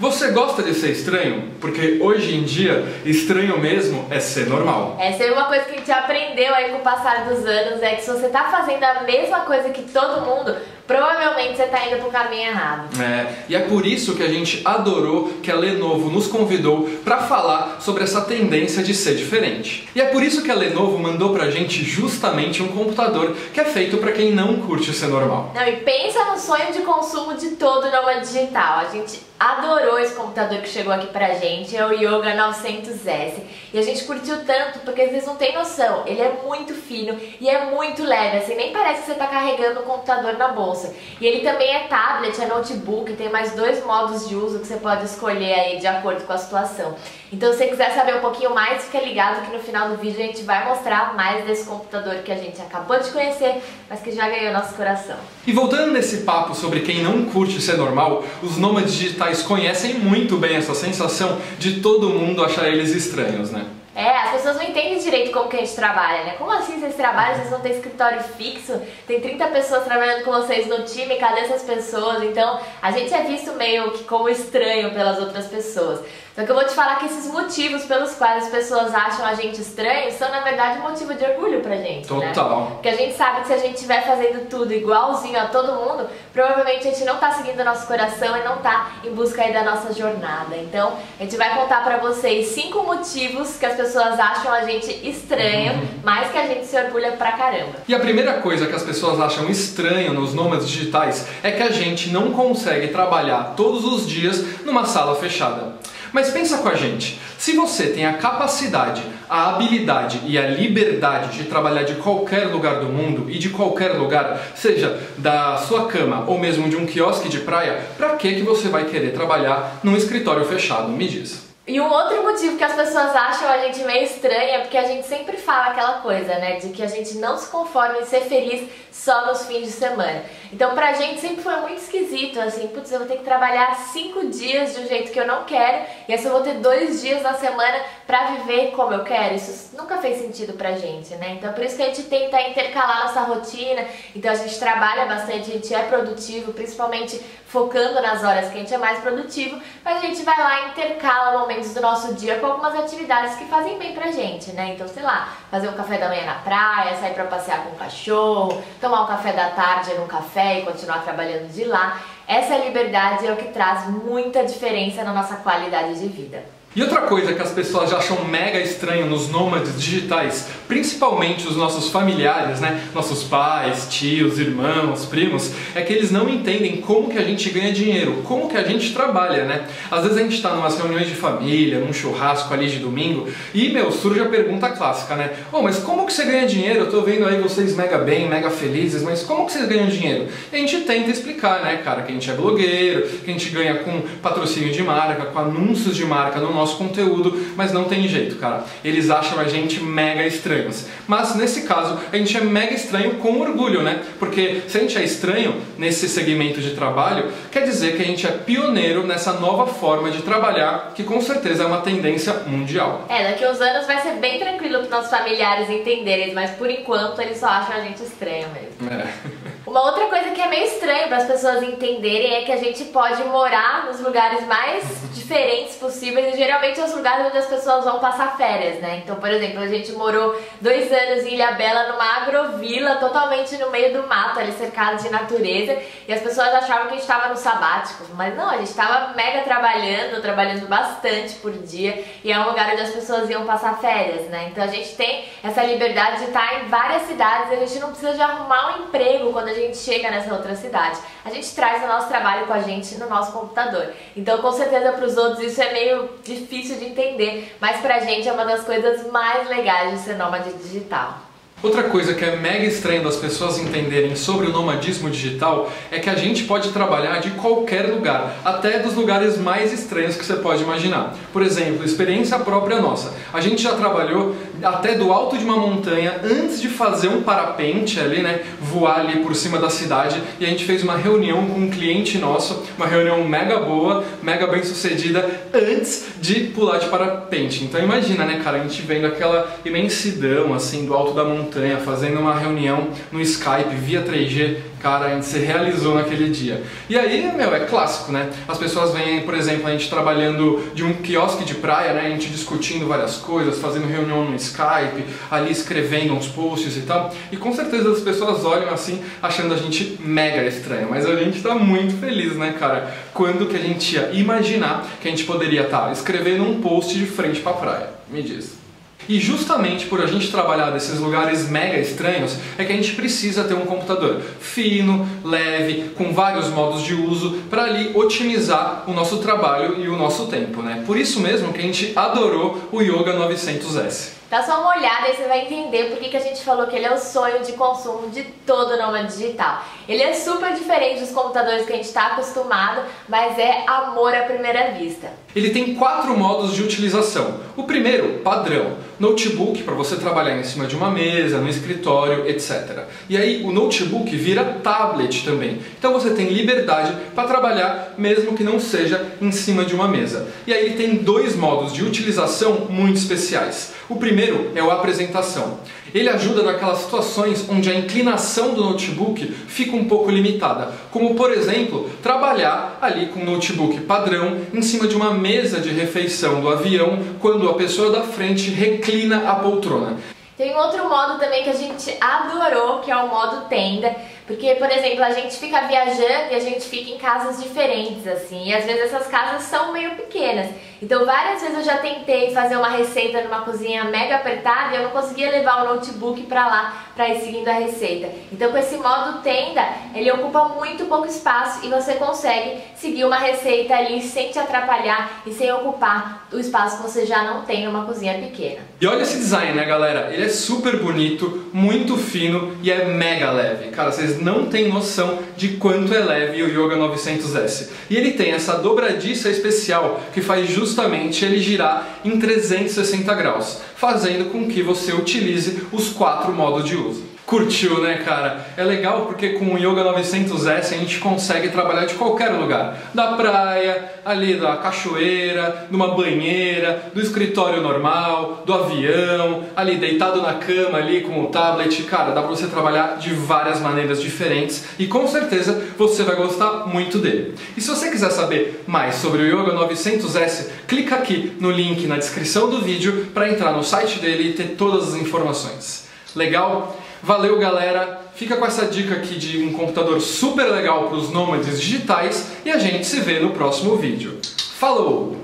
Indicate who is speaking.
Speaker 1: Você gosta de ser estranho? Porque hoje em dia, estranho mesmo é ser normal.
Speaker 2: Essa é uma coisa que a gente aprendeu aí com o passar dos anos, é que se você tá fazendo a mesma coisa que todo mundo, provavelmente você tá indo pro caminho errado.
Speaker 1: É, e é por isso que a gente adorou que a Lenovo nos convidou para falar sobre essa tendência de ser diferente. E é por isso que a Lenovo mandou pra gente justamente um computador que é feito para quem não curte ser normal.
Speaker 2: Não, e pensa no sonho de consumo de todo nômade digital. A gente adorou esse computador que chegou aqui pra gente, é o Yoga 900S. E a gente curtiu tanto porque vocês não têm noção, ele é muito fino e é muito leve, assim, nem parece que você tá carregando o computador na bolsa. E ele também é tablet, é notebook, tem mais dois modos de uso que você pode escolher aí de acordo com a situação. Então se você quiser saber um pouquinho mais, fica ligado que no final do vídeo a gente vai mostrar mais desse computador que a gente acabou de conhecer, mas que já ganhou nosso coração.
Speaker 1: E voltando nesse papo sobre quem não curte ser normal, os nômades digitais conhecem muito bem essa sensação de todo mundo achar eles estranhos, né?
Speaker 2: É, as pessoas não entendem direito como que a gente trabalha, né? Como assim vocês trabalham, vocês não têm escritório fixo, tem 30 pessoas trabalhando com vocês no time, cadê essas pessoas? Então, a gente é visto meio que como estranho pelas outras pessoas. Só que eu vou te falar que esses motivos pelos quais as pessoas acham a gente estranho são, na verdade, motivo de orgulho pra gente,
Speaker 1: Total.
Speaker 2: né? Porque a gente sabe que se a gente estiver fazendo tudo igualzinho a todo mundo, provavelmente a gente não tá seguindo o nosso coração e não tá em busca aí da nossa jornada. Então, a gente vai contar pra vocês cinco motivos que as pessoas acham a gente estranho,
Speaker 1: Uhum.
Speaker 2: mas que a gente se orgulha pra caramba.
Speaker 1: E a primeira coisa que as pessoas acham estranho nos nômades digitais é que a gente não consegue trabalhar todos os dias numa sala fechada. Mas pensa com a gente, se você tem a capacidade, a habilidade e a liberdade de trabalhar de qualquer lugar do mundo e de qualquer lugar, seja da sua cama ou mesmo de um quiosque de praia, pra que que você vai querer trabalhar num escritório fechado? Me diz.
Speaker 2: E um outro motivo que as pessoas acham a gente meio estranha é porque a gente sempre fala aquela coisa, né? De que a gente não se conforma em ser feliz só nos fins de semana. Então pra gente sempre foi muito esquisito, assim, putz, eu vou ter que trabalhar cinco dias de um jeito que eu não quero e aí eu vou ter dois dias na semana pra viver como eu quero. Isso nunca fez sentido pra gente, né? Então por isso que a gente tenta intercalar nossa rotina, então a gente trabalha bastante, a gente é produtivo, principalmente focando nas horas que a gente é mais produtivo, mas a gente vai lá e intercala momentos do nosso dia com algumas atividades que fazem bem pra gente, né? Então, sei lá, fazer um café da manhã na praia, sair pra passear com o cachorro, tomar um café da tarde num café e continuar trabalhando de lá. Essa liberdade é o que traz muita diferença na nossa qualidade de vida.
Speaker 1: E outra coisa que as pessoas já acham mega estranho nos nômades digitais, principalmente os nossos familiares, né? Nossos pais, tios, irmãos, primos, é que eles não entendem como que a gente ganha dinheiro, como que a gente trabalha, né? Às vezes a gente está numas reuniões de família, num churrasco ali de domingo, e, meu, surge a pergunta clássica, né? Oh, mas como que você ganha dinheiro? Eu tô vendo aí vocês mega bem, mega felizes, mas como que vocês ganham dinheiro? E a gente tenta explicar, né, cara, que a gente é blogueiro, que a gente ganha com patrocínio de marca, com anúncios de marca no nosso conteúdo, mas não tem jeito, cara. Eles acham a gente mega estranhos. Mas nesse caso, a gente é mega estranho com orgulho, né? Porque se a gente é estranho nesse segmento de trabalho, quer dizer que a gente é pioneiro nessa nova forma de trabalhar, que com certeza é uma tendência mundial.
Speaker 2: É, daqui uns anos vai ser bem tranquilo para nossos familiares entenderem, mas por enquanto eles só acham a gente estranho mesmo.
Speaker 1: É.
Speaker 2: Uma outra coisa que é meio estranho para as pessoas entenderem é que a gente pode morar nos lugares mais diferentes possíveis e geralmente é os lugares onde as pessoas vão passar férias, né? Então, por exemplo, a gente morou dois anos em Ilha Bela numa agrovila totalmente no meio do mato, ali cercado de natureza e as pessoas achavam que a gente estava no sabático, mas não, a gente estava mega trabalhando, trabalhando bastante por dia e é um lugar onde as pessoas iam passar férias, né? Então a gente tem essa liberdade de estar em várias cidades e a gente não precisa de arrumar um emprego quando a gente chega nessa outra cidade. A gente traz o nosso trabalho com a gente no nosso computador. Então, com certeza, para os outros isso é meio difícil de entender, mas pra gente é uma das coisas mais legais de ser nômade digital.
Speaker 1: Outra coisa que é mega estranho das pessoas entenderem sobre o nomadismo digital é que a gente pode trabalhar de qualquer lugar, até dos lugares mais estranhos que você pode imaginar. Por exemplo, experiência própria nossa. A gente já trabalhou até do alto de uma montanha antes de fazer um parapente ali, né, voar ali por cima da cidade, e a gente fez uma reunião com um cliente nosso, uma reunião mega boa, mega bem sucedida antes de pular de parapente. Então imagina, né, cara, a gente vendo aquela imensidão assim do alto da montanha fazendo uma reunião no Skype via 3G, cara, a gente se realizou naquele dia. E aí, meu, é clássico, né? As pessoas vêm, por exemplo, a gente trabalhando de um quiosque de praia, né? A gente discutindo várias coisas, fazendo reunião no Skype, ali escrevendo uns posts e tal. E com certeza as pessoas olham assim, achando a gente mega estranho. Mas a gente tá muito feliz, né, cara? Quando que a gente ia imaginar que a gente poderia estar tá escrevendo um post de frente pra praia? Me diz. E justamente por a gente trabalhar nesses lugares mega estranhos, é que a gente precisa ter um computador fino, leve, com vários modos de uso, para ali otimizar o nosso trabalho e o nosso tempo, né? Por isso mesmo que a gente adorou o Yoga 900S.
Speaker 2: Dá só uma olhada e você vai entender por que, que a gente falou que ele é o sonho de consumo de todo nômade digital. Ele é super diferente dos computadores que a gente está acostumado, mas é amor à primeira vista.
Speaker 1: Ele tem quatro modos de utilização. O primeiro, padrão, notebook para você trabalhar em cima de uma mesa, no escritório, etc. E aí o notebook vira tablet também. Então você tem liberdade para trabalhar mesmo que não seja em cima de uma mesa. E aí tem dois modos de utilização muito especiais. O primeiro é o apresentação. Ele ajuda naquelas situações onde a inclinação do notebook fica um pouco limitada, como por exemplo, trabalhar ali com o notebook padrão em cima de uma mesa de refeição do avião quando a pessoa da frente reclina a poltrona.
Speaker 2: Tem outro modo também que a gente adorou, que é o modo tenda, porque, por exemplo, a gente fica viajando e a gente fica em casas diferentes, assim, e às vezes essas casas são meio pequenas. Então, várias vezes eu já tentei fazer uma receita numa cozinha mega apertada e eu não conseguia levar o notebook para lá para ir seguindo a receita. Então, com esse modo tenda, ele ocupa muito pouco espaço e você consegue seguir uma receita ali sem te atrapalhar e sem ocupar o espaço que você já não tem numa cozinha pequena.
Speaker 1: E olha esse design, né, galera? Ele é super bonito, muito fino e é mega leve. Cara, não têm noção de quanto é leve o Yoga 900S. E ele tem essa dobradiça especial que faz justamente ele girar em 360 graus, fazendo com que você utilize os quatro modos de uso. Curtiu, né, cara? É legal porque com o Yoga 900S a gente consegue trabalhar de qualquer lugar. Da praia, ali da cachoeira, numa banheira, do escritório normal, do avião, ali deitado na cama ali com o tablet. Cara, dá pra você trabalhar de várias maneiras diferentes e com certeza você vai gostar muito dele. E se você quiser saber mais sobre o Yoga 900S, clica aqui no link na descrição do vídeo para entrar no site dele e ter todas as informações. Legal? Valeu, galera! Fica com essa dica aqui de um computador super legal para os nômades digitais e a gente se vê no próximo vídeo. Falou!